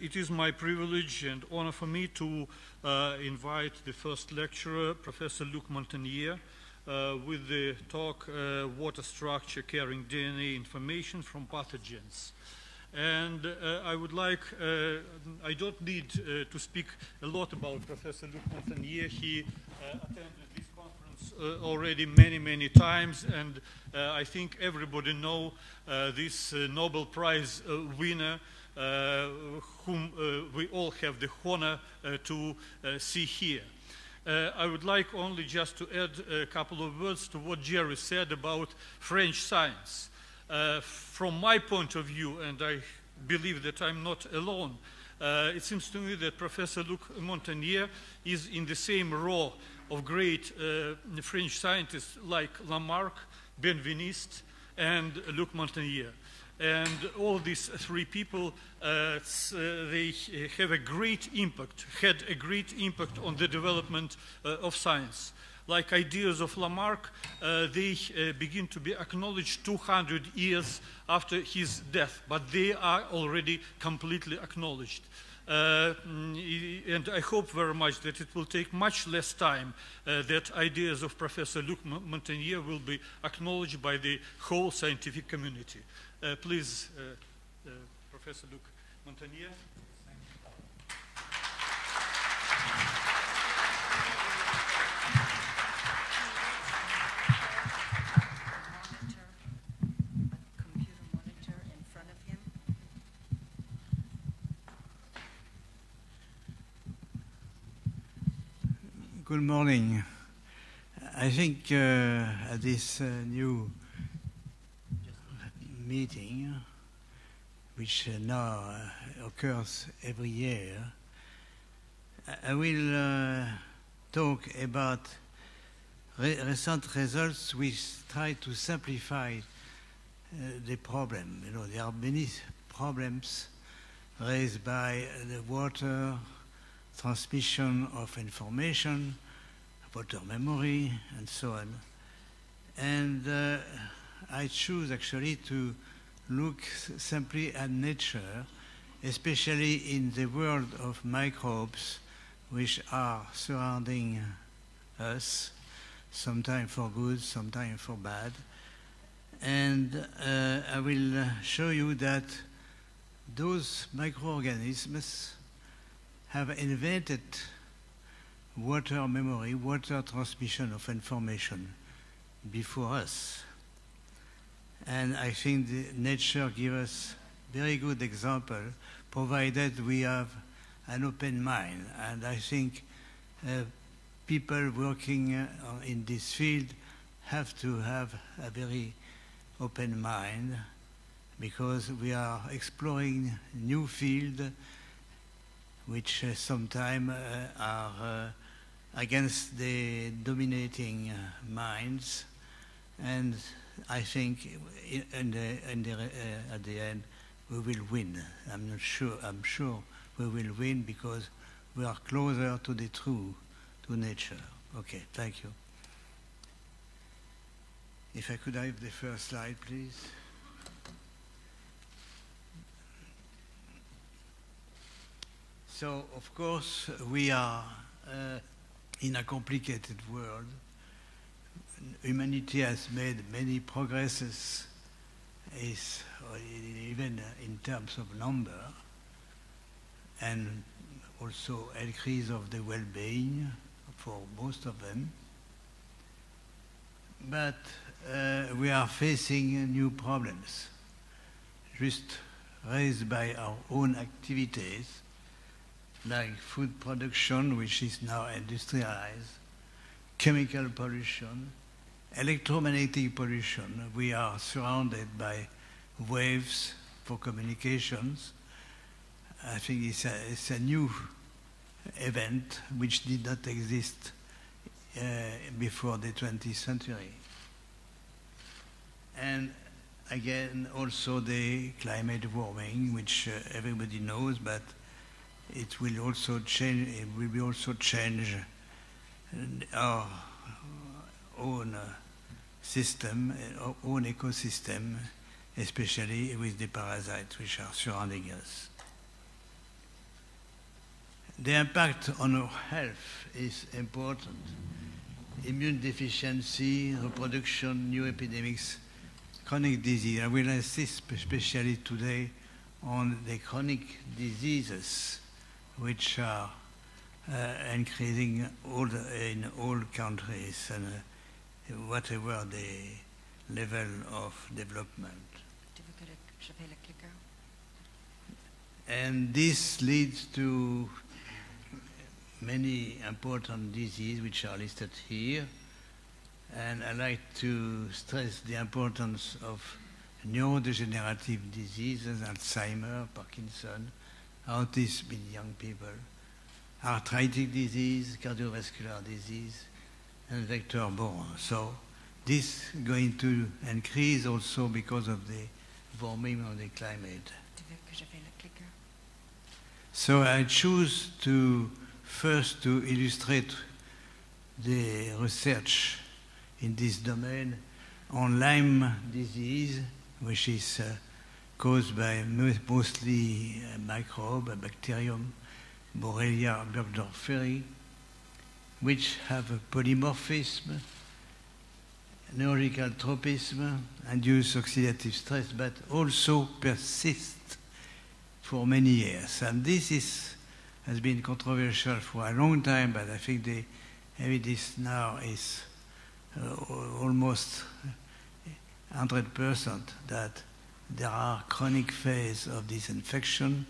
It is my privilege and honor for me to uh, invite the first lecturer, Professor Luc Montagnier, uh, with the talk uh, Water Structure Carrying DNA Information from Pathogens. And uh, I would like, uh, I don't need uh, to speak a lot about Professor Luc Montagnier. He attended this conference already many, many times, and I think everybody know this Nobel Prize winner whom uh, we all have the honor uh, to see here. I would like only just to add a couple of words to what Jerry said about French science. from my point of view, and I believe that I'm not alone, uh, it seems to me that Professor Luc Montagnier is in the same row of great uh, French scientists like Lamarck, Benveniste, and Luc Montagnier and all these three people, uh, uh, they have a great impact, had a great impact on the development uh, of science. Like ideas of Lamarck, uh, they uh, begin to be acknowledged 200 years after his death, but they are already completely acknowledged. Uh, and I hope very much that it will take much less time uh, that ideas of Professor Luc Montagnier will be acknowledged by the whole scientific community. Uh, please, uh, uh, Professor Luc Montagnier. Good morning. I think uh, this uh, new meeting, which uh, now uh, occurs every year, I will uh, talk about re recent results which try to simplify the problem. You know, there are many problems raised by the water transmission of information, water memory, and so on. And uh, I choose actually to look simply at nature, especially in the world of microbes which are surrounding us, sometimes for good, sometimes for bad. And uh, I will show you that those microorganisms have invented water memory, water transmission of information before us. And I think nature gives us very good example, provided we have an open mind. And I think uh, people working uh, in this field have to have a very open mind because we are exploring new field which uh, sometimes uh, are uh, against the dominating minds and I think in the, in the, uh, at the end we will win. I'm not sure. I'm sure we will win because we are closer to the true, to nature. Okay, thank you. If I could have the first slide, please. So, of course, we are uh, in a complicated world humanity has made many progresses, is, even in terms of number, and also increase of the well-being for most of them. But uh, we are facing new problems, just raised by our own activities, like food production, which is now industrialized, chemical pollution, electromagnetic pollution. We are surrounded by waves for communications. I think it's a, it's a new event which did not exist uh, before the 20th century. And again, also the climate warming, which uh, everybody knows, but it will also change. It will also change our own uh, system, our own ecosystem, especially with the parasites which are surrounding us. the impact on our health is important. Immune deficiency, reproduction, new epidemics, chronic disease. I will insist especially today on the chronic diseases which are uh, increasing all in all countries and uh, whatever the level of development. And this leads to many important diseases which are listed here. And I like to stress the importance of neurodegenerative diseases, Alzheimer, Parkinson, autism in young people, arthritic disease, cardiovascular disease, and vector-borne. So this is going to increase also because of the warming of the climate. Tu veux que je fais le clicker? So I choose to first to illustrate the research in this domain on Lyme disease, which is uh, caused by mostly a microbe, a bacterium, Borrelia burgdorferi, which have a polymorphism, neurological tropism, induce oxidative stress, but also persist for many years. And this is, has been controversial for a long time, but I think the evidence now is uh, almost 100% that there are chronic phase of this infection.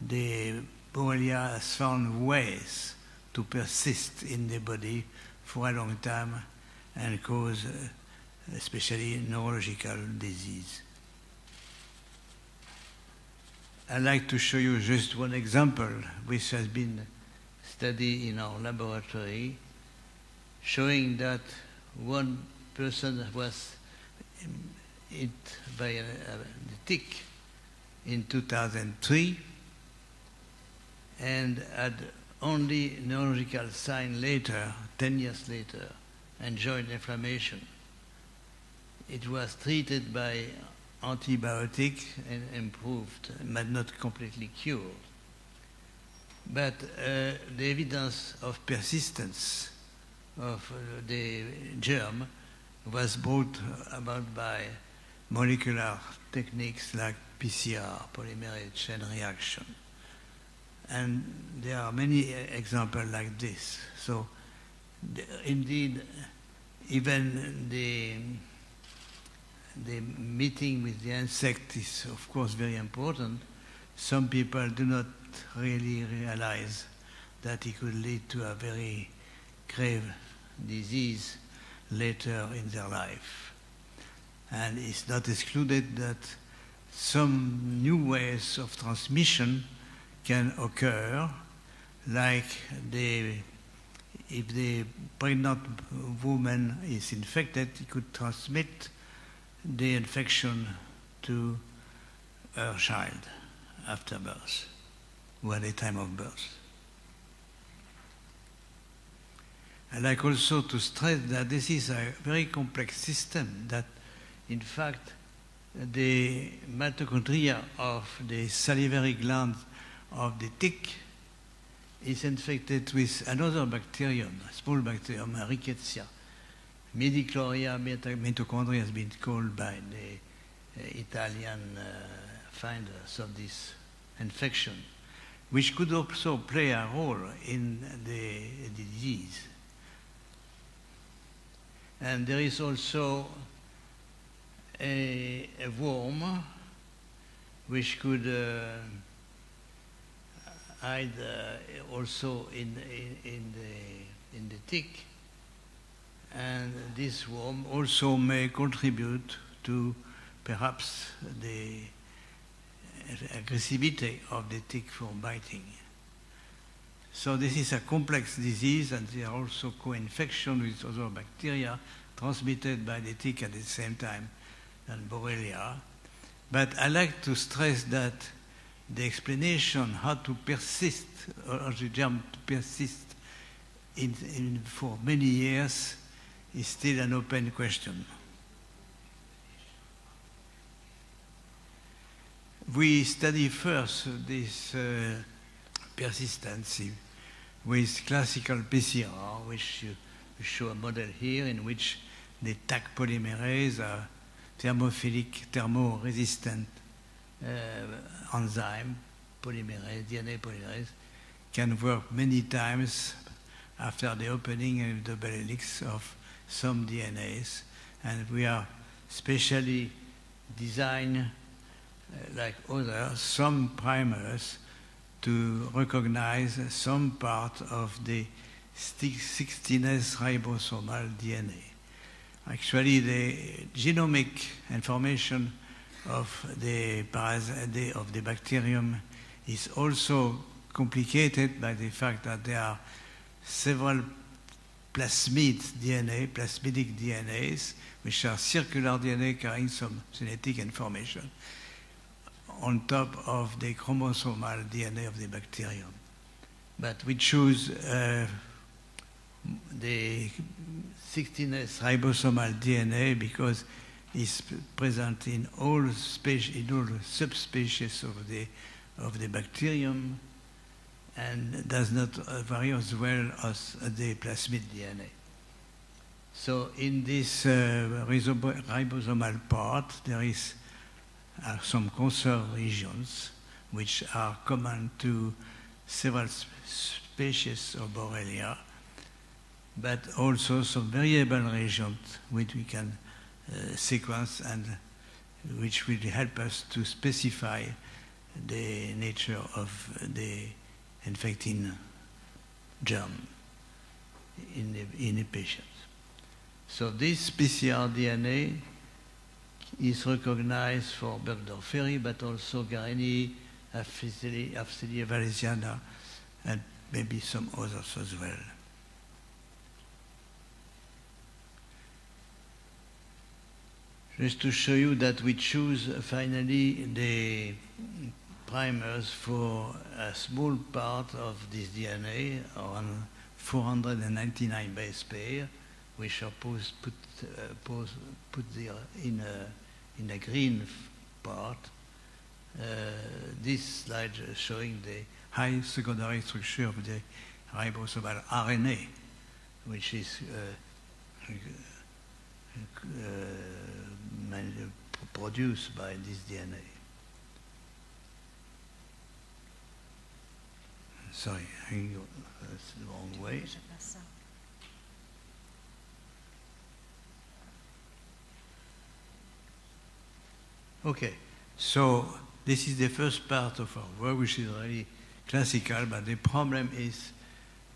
The Borrelia has found ways to persist in the body for a long time and cause uh, especially neurological disease. I'd like to show you just one example which has been studied in our laboratory showing that one person was hit by a, a the tick in 2003 and had only neurological sign later, 10 years later, and joint inflammation. It was treated by antibiotic and improved, but not completely cured. But uh, the evidence of persistence of uh, the germ was brought about by molecular techniques like PCR, polymerase chain reaction. And there are many examples like this. So, indeed, even the the meeting with the insect is, of course, very important. Some people do not really realize that it could lead to a very grave disease later in their life. And it's not excluded that some new ways of transmission can occur, like the if the pregnant woman is infected, it could transmit the infection to her child after birth, or at the time of birth. I like also to stress that this is a very complex system, that in fact the mitochondria of the salivary gland of the tick is infected with another bacterium, a small bacterium, Rickettsia. Midichloria mitochondrii has been called by the uh, Italian uh, finders of this infection, which could also play a role in the disease. And there is also a, a worm which could hide uh, also in, in, in, the, in the tick. And this worm also may contribute to perhaps the aggressivity of the tick for biting. So this is a complex disease and there are also co-infection with other bacteria transmitted by the tick at the same time Borrelia. But I like to stress that the explanation how to persist or the germ to persist in, in, for many years is still an open question. We study first this uh, persistency with classical PCR, which you show a model here in which the Taq polymerase are thermophilic, thermoresistant uh, enzyme, polymerase, DNA polymerase, can work many times after the opening of the double helix of some DNAs. And we are specially designed, uh, like others, some primers to recognize some part of the 16S ribosomal DNA. Actually, the genomic information of the, of the bacterium is also complicated by the fact that there are several plasmid DNA, plasmidic DNAs, which are circular DNA carrying some genetic information on top of the chromosomal DNA of the bacterium. But we choose uh, the 16S ribosomal DNA because it's present in all species, in all subspecies of the of the bacterium, and does not vary as well as the plasmid DNA. So in this uh, ribosomal part, there is uh, some conserved regions which are common to several species of Borrelia, but also some variable regions which we can uh, sequence and which will help us to specify the nature of the infecting germ in the, in a patient. So this PCR DNA is recognized for Burgdorferi, but also Garinii, Afzelii valaisiana, and maybe some others as well. Just to show you that we choose finally the primers for a small part of this DNA on 499 base pair, which are put, put, uh, put there in a, in a green part. Uh, this slide is showing the high secondary structure of the ribosomal RNA, which is uh, uh, produced by this DNA. Sorry, that's the wrong way. Okay, so this is the first part of our work, which is really classical, but the problem is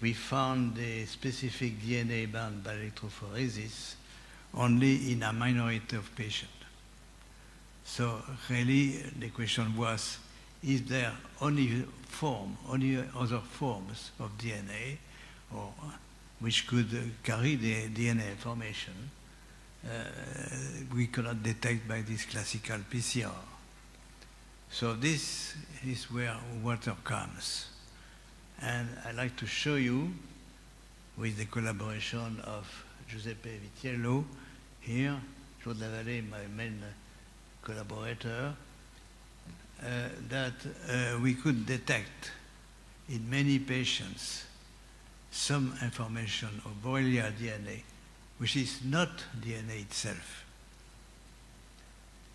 we found the specific DNA bound by electrophoresis only in a minority of patients. So really the question was, is there only form, only other forms of DNA or which could carry the DNA information uh, we cannot detect by this classical PCR. So this is where water comes. And I'd like to show you with the collaboration of Giuseppe Vitiello here, Claude Lavallée, my main collaborator, uh, that uh, we could detect in many patients some information of Borrelia DNA, which is not DNA itself.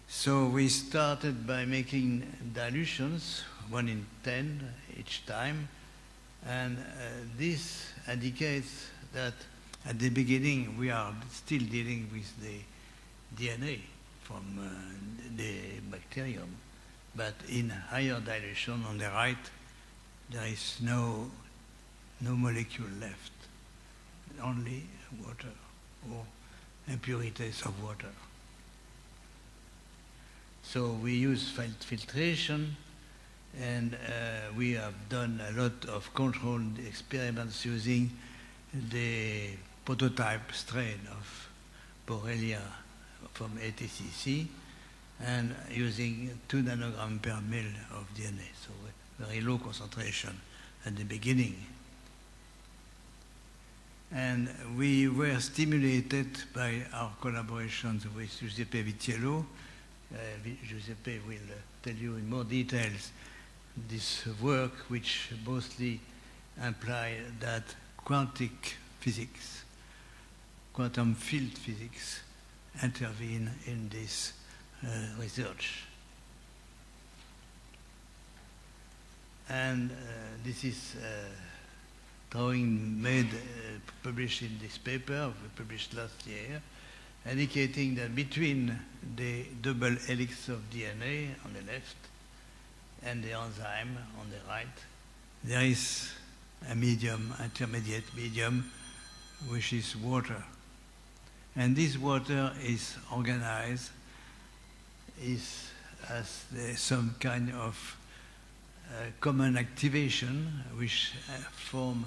So we started by making dilutions, one in 10 each time, and uh, this indicates that at the beginning we are still dealing with the DNA from uh, the bacterium, but in higher dilution on the right, there is no, no molecule left, only water or impurities of water. So we use fil- filtration and uh, we have done a lot of controlled experiments using the prototype strain of Borrelia from ATCC and using 2 nanogram per mil of DNA, so very low concentration at the beginning. And we were stimulated by our collaborations with Giuseppe Vitiello. Uh, Giuseppe will uh, tell you in more details this work, which mostly imply that quantic physics, quantum field physics, intervene in this uh, research. And uh, this is uh, drawing made, uh, published in this paper, published last year, indicating that between the double helix of DNA on the left and the enzyme on the right, there is a medium, intermediate medium, which is water. And this water is organized, is as some kind of uh, common activation which uh, form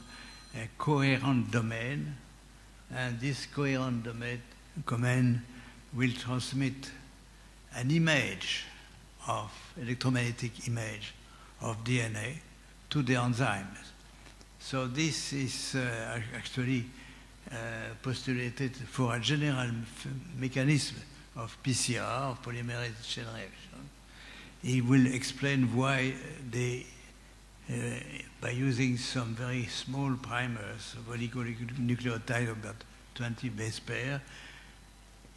a coherent domain, and this coherent domain, domain will transmit an image of electromagnetic image of DNA to the enzymes. So this is uh, actually uh, postulated for a general mechanism of PCR, of polymerase chain reaction. He will explain why they, uh, by using some very small primers of oligonucleotide about 20 base pair,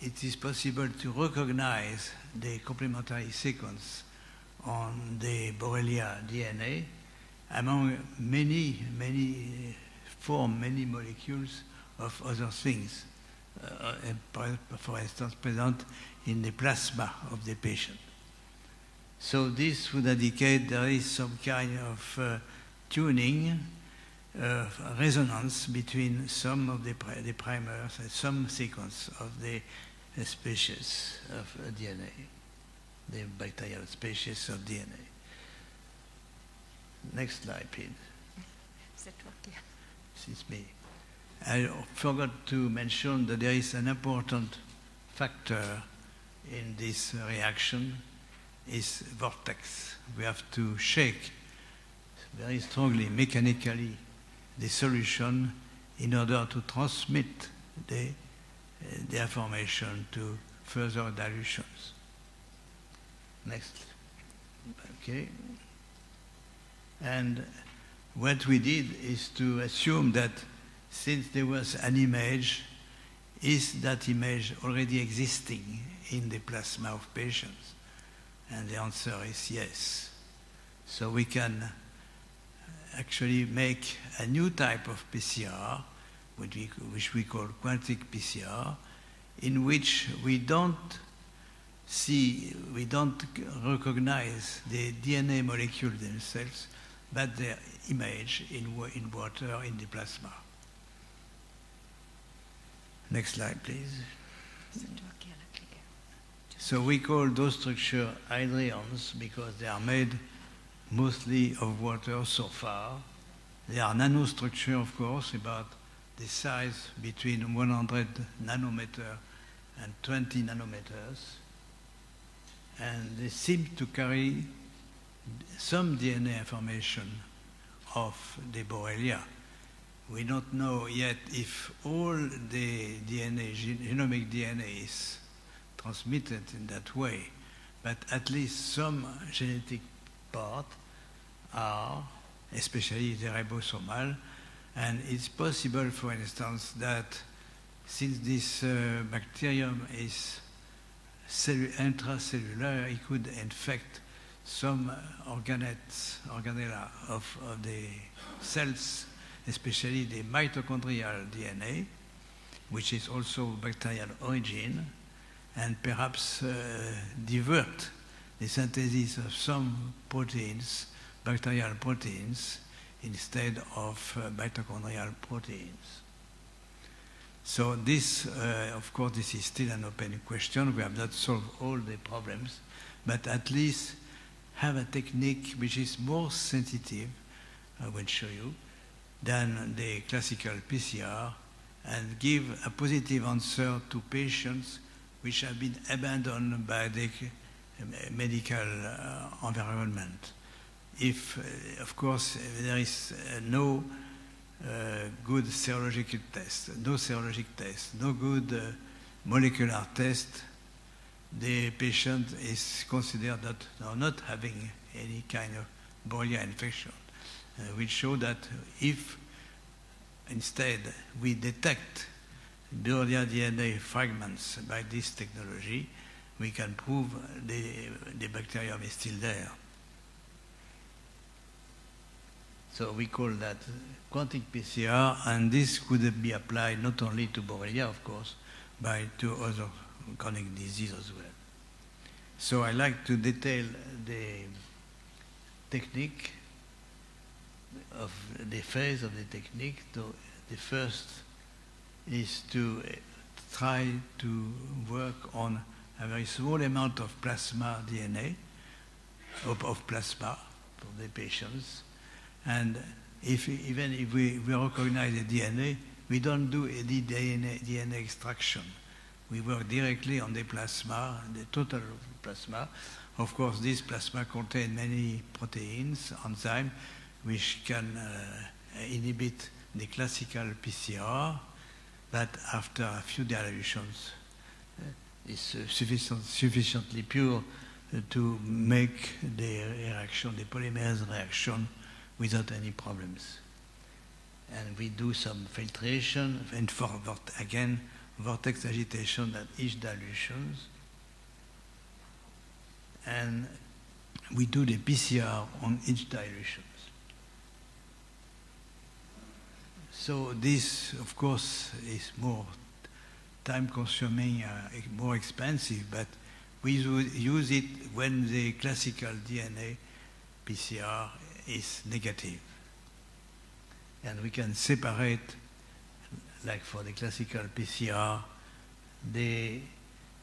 it is possible to recognize the complementary sequence on the Borrelia DNA among many, many form, many molecules of other things, uh, for instance, present in the plasma of the patient. So this would indicate there is some kind of uh, tuning, uh, resonance between some of the, pri the, primers and some sequence of the uh, species of DNA, the bacterial species of DNA. Next slide, please. Is me. I forgot to mention that there is an important factor in this reaction is vortex. We have to shake very strongly, mechanically, the solution in order to transmit the, the information to further dilutions. Next. Okay. And what we did is to assume that since there was an image, is that image already existing in the plasma of patients? And the answer is yes. So we can actually make a new type of PCR, which we, which we call quantic PCR, in which we don't see, we don't recognize the DNA molecule themselves, but their image in, in water in the plasma. Next slide, please. So we call those structures hydrions because they are made mostly of water so far. They are nanostructure, of course, about the size between 100 nanometer and 20 nanometers. And they seem to carry some DNA information of the Borrelia. We don't know yet if all the DNA, genomic DNA is transmitted in that way, but at least some genetic part are, especially the ribosomal, and it's possible, for instance, that since this uh, bacterium is intracellular, it could infect some organelles, organella of, of the cells, especially the mitochondrial DNA, which is also bacterial origin, and perhaps uh, divert the synthesis of some proteins, bacterial proteins, instead of uh, mitochondrial proteins. So this, uh, of course, this is still an open question. We have not solved all the problems, but at least have a technique which is more sensitive, I will show you, than the classical PCR, and give a positive answer to patients which have been abandoned by the medical uh, environment. If, uh, of course, there is uh, no uh, good serological test, no serologic test, no good uh, molecular test, the patient is considered that not having any kind of Borrelia infection, Uh, which show that if instead we detect Borrelia DNA fragments by this technology, we can prove the, the bacterium is still there. So we call that quantic PCR, and this could be applied not only to Borrelia, of course, but to other chronic diseases as well. So I like to detail the technique of the phase of the technique. The first is to uh, try to work on a very small amount of plasma DNA, of, of plasma for the patients. And if, even if we, we recognize the DNA, we don't do any DNA, DNA extraction. We work directly on the plasma, the total plasma. Of course, this plasma contains many proteins, enzymes, which can uh, inhibit the classical PCR, but after a few dilutions, uh, is uh, sufficient, sufficiently pure to make the reaction, the polymerase reaction, without any problems. And we do some filtration, and for again, vortex agitation at each dilution. And we do the PCR on each dilutions. So this, of course, is more time-consuming, uh, more expensive, but we use it when the classical DNA PCR is negative. And we can separate, like for the classical PCR, the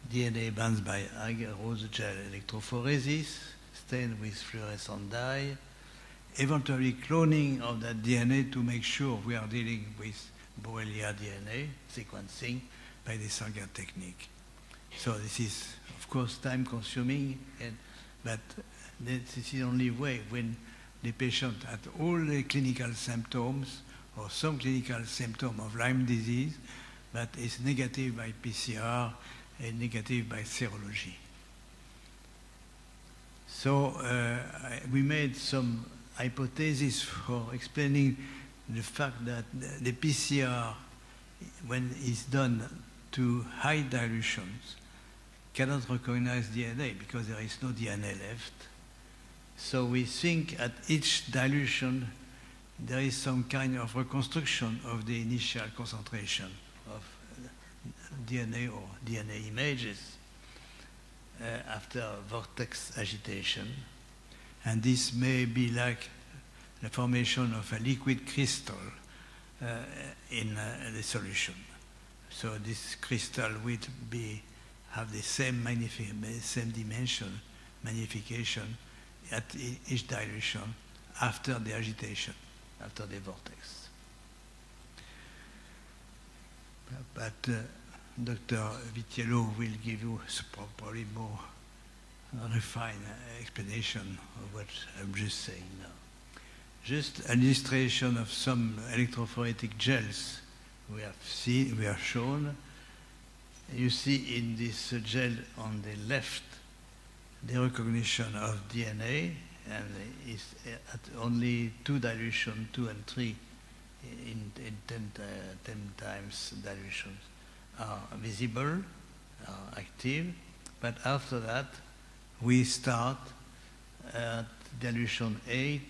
DNA bands by agarose gel electrophoresis, stained with fluorescent dye, eventually cloning of that DNA to make sure we are dealing with Borrelia DNA sequencing by the Sanger technique. So this is, of course, time consuming, and, but this is the only way when the patient had all the clinical symptoms or some clinical symptom of Lyme disease, but is negative by PCR and negative by serology. So uh, we made some hypotheses for explaining the fact that the PCR, when it's done to high dilutions, cannot recognize DNA because there is no DNA left. So we think at each dilution there is some kind of reconstruction of the initial concentration of DNA or DNA images uh, after vortex agitation. And this may be like the formation of a liquid crystal uh, in uh, the solution. So this crystal will be have the same, same dimension, magnification at each dilution after the agitation, after the vortex. But uh, Dr. Vitiello will give you probably more refined explanation of what I'm just saying now. Just an illustration of some electrophoretic gels we have seen, we have shown. You see in this gel on the left the recognition of DNA, and is at only two dilution, two and three, in, in 10, uh, 10 times dilutions are visible, are active, but after that we start at dilution 8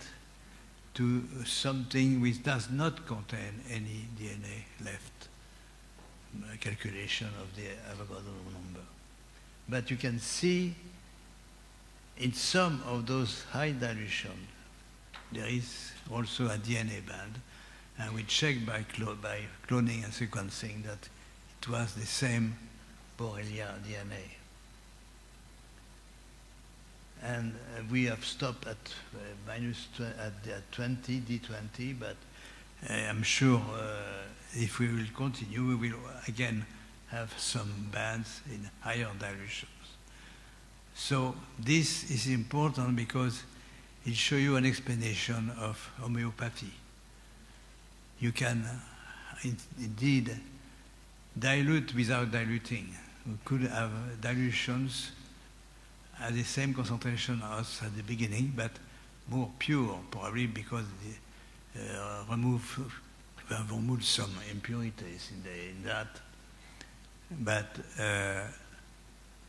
to something which does not contain any DNA left. Calculation of the Avogadro number. But you can see in some of those high dilution, there is also a DNA band, and we check by, clo by cloning and sequencing that it was the same Borrelia DNA. And uh, we have stopped at uh, minus at, at 20, D20, but uh, I'm sure if we will continue, we will again have some bands in higher dilutions. So this is important because it shows you an explanation of homeopathy. You can indeed dilute without diluting. We could have dilutions at the same concentration as at the beginning, but more pure, probably because they uh, remove, uh, remove some impurities in, the, in that. But uh,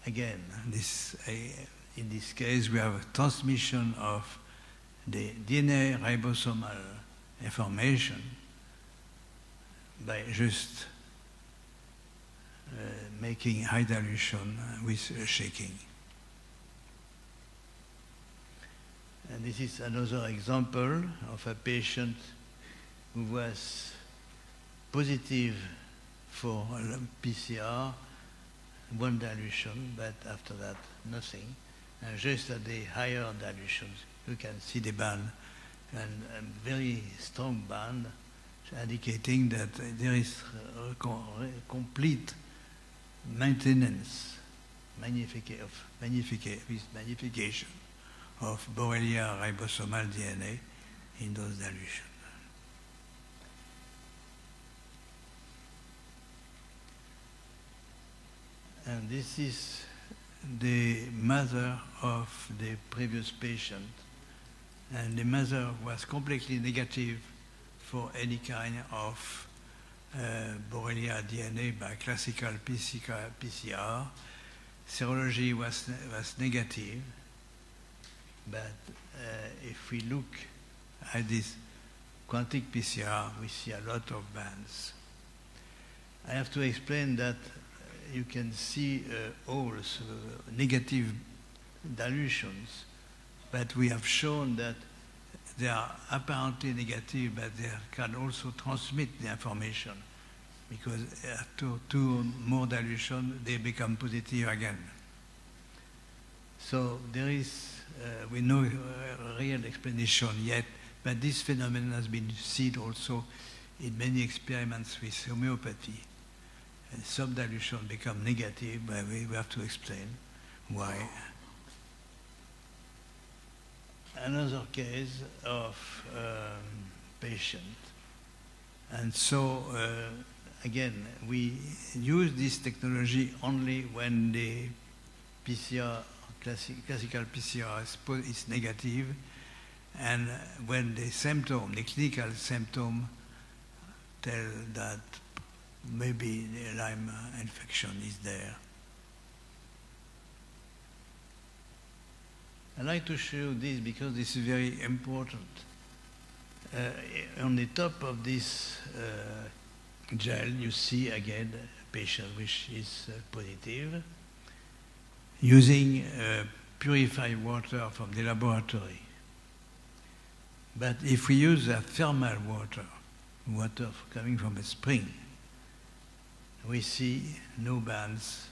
again, this, uh, in this case, we have a transmission of the DNA ribosomal information by just uh, making high dilution with shaking. And this is another example of a patient who was positive for PCR, one dilution, but after that, nothing. And just at the higher dilutions, you can see the band, and a very strong band, indicating that there is complete maintenance of with magnification of Borrelia ribosomal DNA in those dilutions. And this is the mother of the previous patient. And the mother was completely negative for any kind of uh, Borrelia DNA by classical PCR. Serology was, was negative, but uh, if we look at this quantic PCR, we see a lot of bands. I have to explain that you can see uh, holes, uh, negative dilutions, but we have shown that they are apparently negative, but they can also transmit the information because after two more dilution, they become positive again. So there is, uh, we know a real explanation yet, but this phenomenon has been seen also in many experiments with homeopathy. And some dilution become negative, but we have to explain why. Another case of um, patient. And so, uh, again, we use this technology only when the PCR, classic, classical PCR is, is negative, and when the symptom, the clinical symptom, tell that maybe the Lyme infection is there. I'd like to show this because this is very important. Uh, on the top of this uh, gel, you see again a patient which is uh, positive using uh, purified water from the laboratory. But if we use a thermal water, water coming from a spring, we see no bands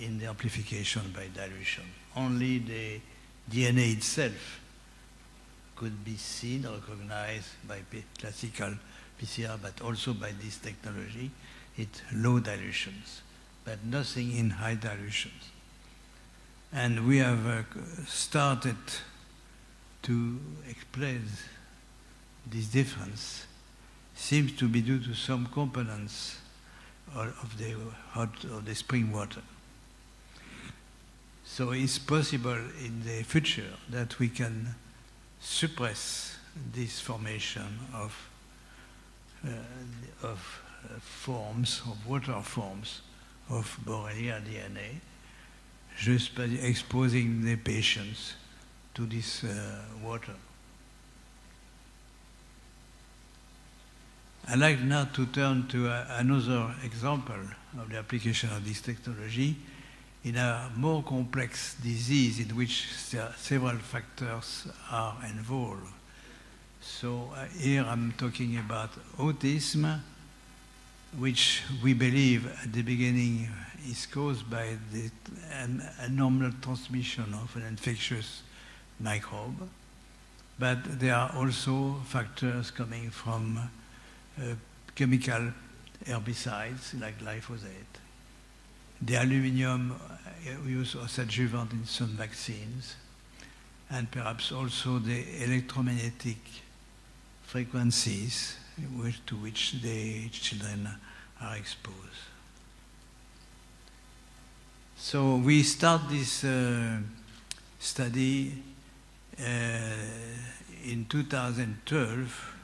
in the amplification by dilution. Only the DNA itself could be seen, recognized by classical PCR, but also by this technology, at low dilutions, but nothing in high dilutions. And we have uh, started to explain this difference seems to be due to some components of the hot of the spring water. So it's possible in the future that we can suppress this formation of uh, of uh, forms of water forms of Borrelia DNA just by exposing the patients to this uh, water. I'd like now to turn to a, another example of the application of this technology in a more complex disease in which several factors are involved. So uh, here I'm talking about autism, which we believe at the beginning is caused by the a normal transmission of an infectious microbe. But there are also factors coming from uh, chemical herbicides like glyphosate. The aluminium uh, use as adjuvant in some vaccines, and perhaps also the electromagnetic frequencies to which the children are exposed. So we start this uh, study in 2012,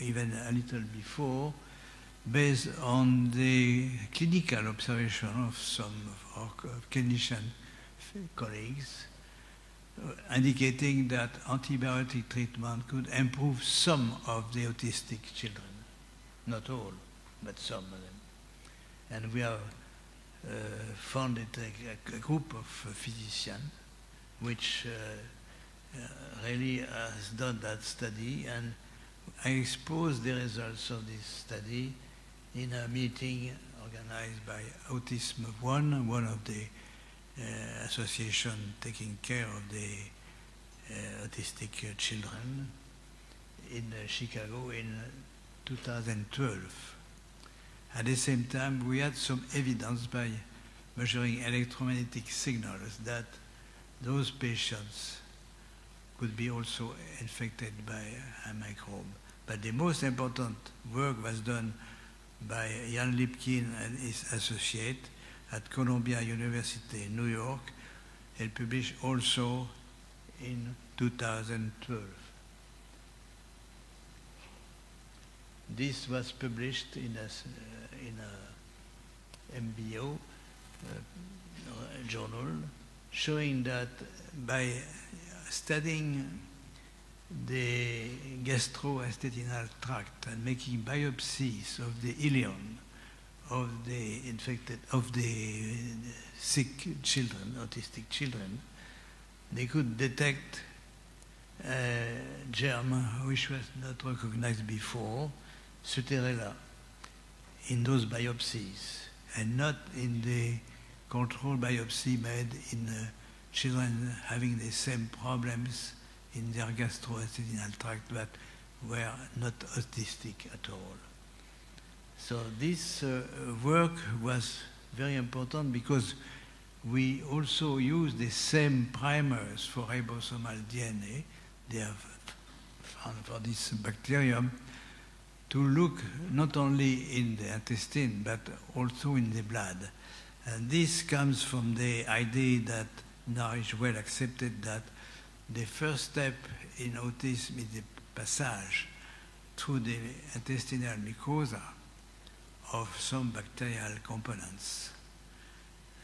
even a little before, based on the clinical observation of some of our clinician colleagues, uh, indicating that antibiotic treatment could improve some of the autistic children. Not all, but some of them. And we have uh, founded a, a, group of physicians which uh, uh, really has done that study and I exposed the results of this study in a meeting organized by Autism One, one of the association taking care of the uh, autistic uh, children in uh, Chicago in 2012. At the same time, we had some evidence by measuring electromagnetic signals that those patients could be also infected by a microbe. But the most important work was done by Ian Lipkin and his associate at Columbia University in New York and published also in 2012. This was published in a, uh, in a mBio uh, journal showing that by studying the gastrointestinal tract and making biopsies of the ileum of the infected, of the sick children, autistic children, they could detect a germ which was not recognized before, Sutterella, in those biopsies, and not in the control biopsy made in uh, children having the same problems in their gastrointestinal tract but were not autistic at all. So this uh, work was very important because we also use the same primers for ribosomal DNA they have found for this bacterium to look not only in the intestine but also in the blood. And this comes from the idea that now is well accepted that the first step in autism is the passage through the intestinal mucosa of some bacterial components.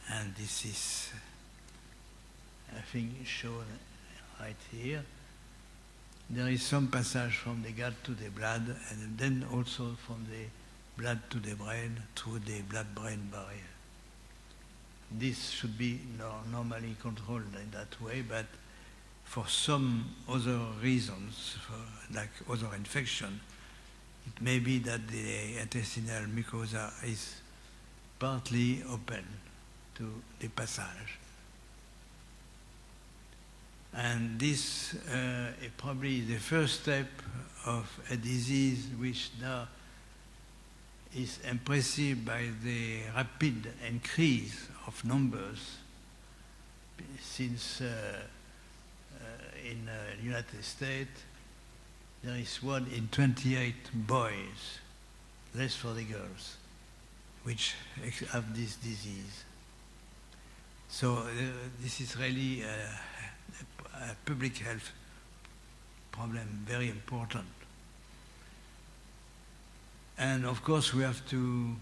And this is, I think, shown right here. There is some passage from the gut to the blood, and then also from the blood to the brain through the blood-brain barrier. This should be normally controlled in that way, but for some other reasons, for, like other infection, it may be that the intestinal mucosa is partly open to the passage. And this uh, is probably the first step of a disease which now is impressive by the rapid increase of numbers since uh, uh, in the uh, United States there is one in 28 boys, less for the girls, which have this disease. So uh, this is really a, a public health problem, very important. And of course, we have to,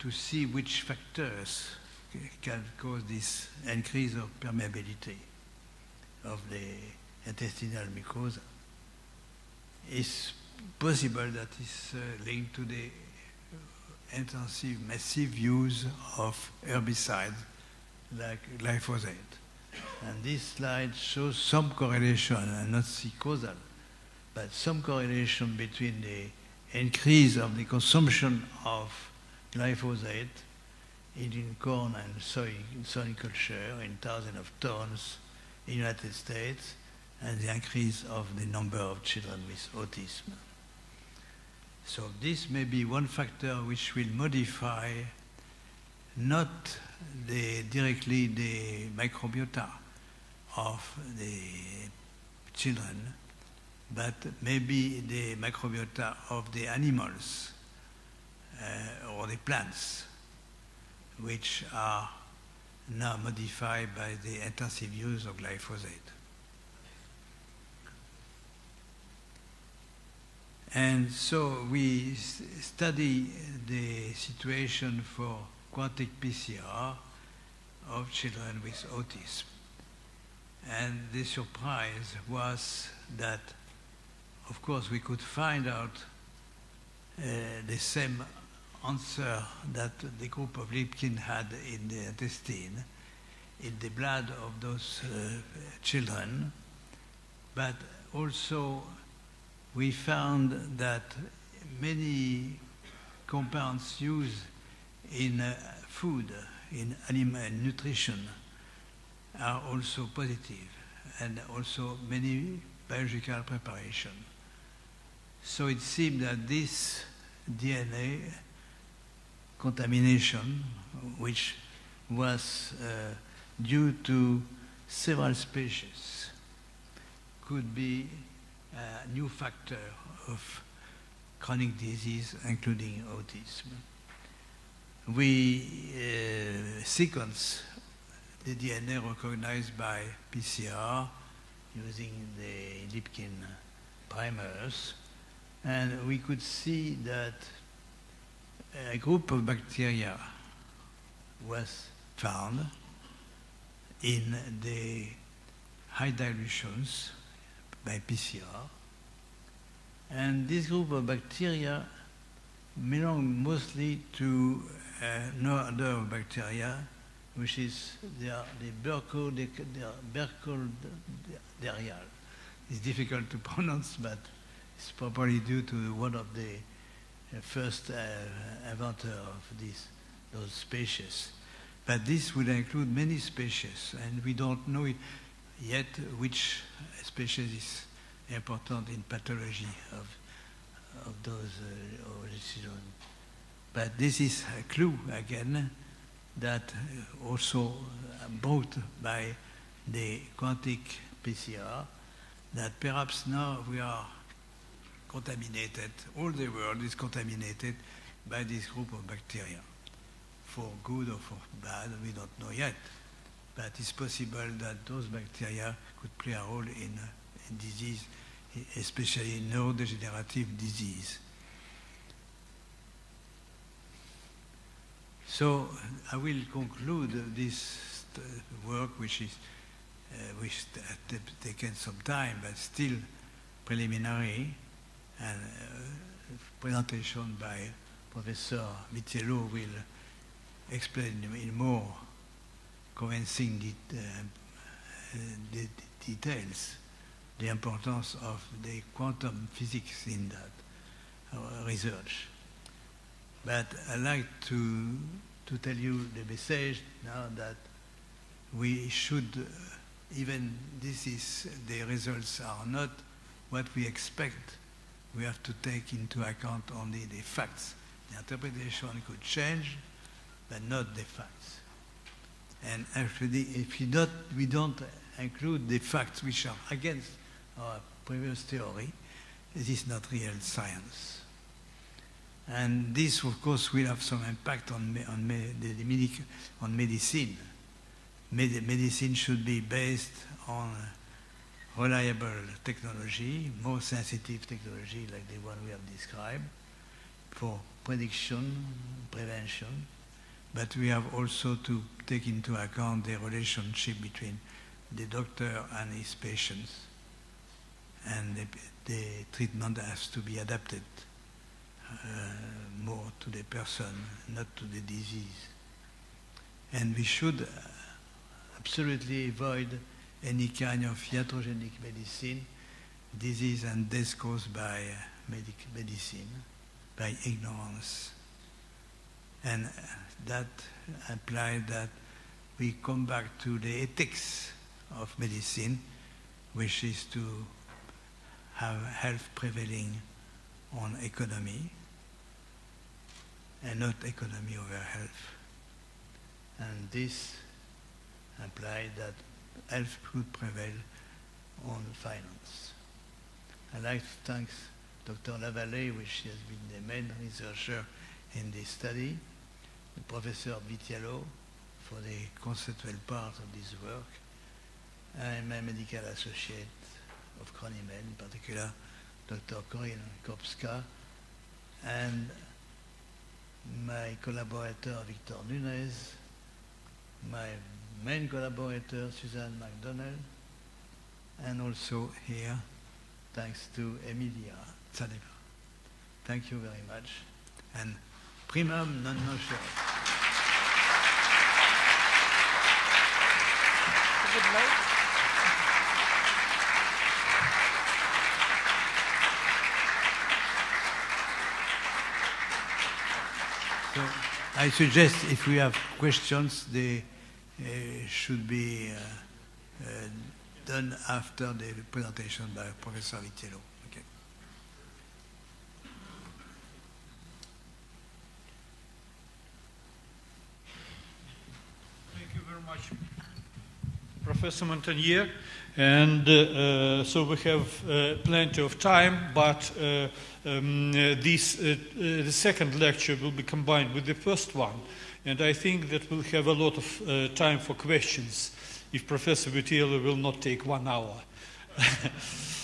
to see which factors can cause this increase of permeability of the intestinal mucosa. It's possible that it's uh, linked to the intensive, massive use of herbicides like glyphosate. And this slide shows some correlation, and not causal, but some correlation between the increase of the consumption of glyphosate in corn and soy, soy culture in thousands of tons in the United States and the increase of the number of children with autism. So this may be one factor which will modify not the, directly the microbiota of the children, but maybe the microbiota of the animals uh, or the plants, which are now modified by the intensive use of glyphosate. And so we study the situation for quantic PCR of children with autism. And the surprise was that, of course, we could find out uh, the same answer that the group of Lipkin had in the intestine, in the blood of those uh, children, but also we found that many compounds used in uh, food, in animal nutrition, are also positive, and also many biological preparation. So it seemed that this DNA contamination, which was uh, due to several species, could be new factor of chronic disease, including autism. We uh, sequence the DNA recognized by PCR using the Lipkin primers, and we could see that a group of bacteria was found in the high dilutions by PCR. And this group of bacteria belong mostly to uh, no other bacteria, which is they are the Burkholderia. It's difficult to pronounce, but it's probably due to one of the uh, first uh, inventor of this, those species. But this would include many species, and we don't know it yet which species is important in pathology of, of those uh. But this is a clue again that also uh, brought by the quantic PCR that perhaps now we are contaminated, all the world is contaminated by this group of bacteria. For good or for bad, we don't know yet. But it's possible that those bacteria could play a role in, in disease, especially neurodegenerative disease. So I will conclude this work, which is uh, which has taken some time, but still preliminary, and uh, presentation by Professor Vitiello will explain in more convincing the details the importance of the quantum physics in that research. But I'd like to, to tell you the message now that we should, uh, even this is, the results are not what we expect, we have to take into account only the facts. The interpretation could change, but not the facts. And actually, if you not, we don't include the facts which are against our previous theory, it is not real science. And this, of course, will have some impact on, me, on, me, the, the medic, on medicine. Med- medicine should be based on reliable technology, more sensitive technology like the one we have described, for prediction, prevention, but we have also to take into account the relationship between the doctor and his patients, and the, the treatment has to be adapted uh, more to the person, not to the disease. And we should absolutely avoid any kind of iatrogenic medicine, disease and death caused by medic medicine, by ignorance. And that implies that we come back to the ethics of medicine, which is to have health prevailing on economy and not economy over health. And this implies that health should prevail on finance. I'd like to thank Dr. Lavallée, which has been the main researcher in this study, the Professor Vitiello for the conceptual part of this work, and my medical associate of Croниmen, in particular Dr. Corinne Kopska, and my collaborator Victor Nunez, my main collaborator Suzanne MacDonald, and also here, thanks to Emilia Zaneva. Thank you very much, and primum non nocere. Good luck. So I suggest if we have questions, they uh, should be uh, uh, done after the presentation by Professor Vitiello. Okay. Thank you very much, Professor Montagnier. And uh, uh, so we have uh, plenty of time, but um, this, the second lecture will be combined with the first one. And I think that we'll have a lot of time for questions if Professor Vitiello will not take one hour.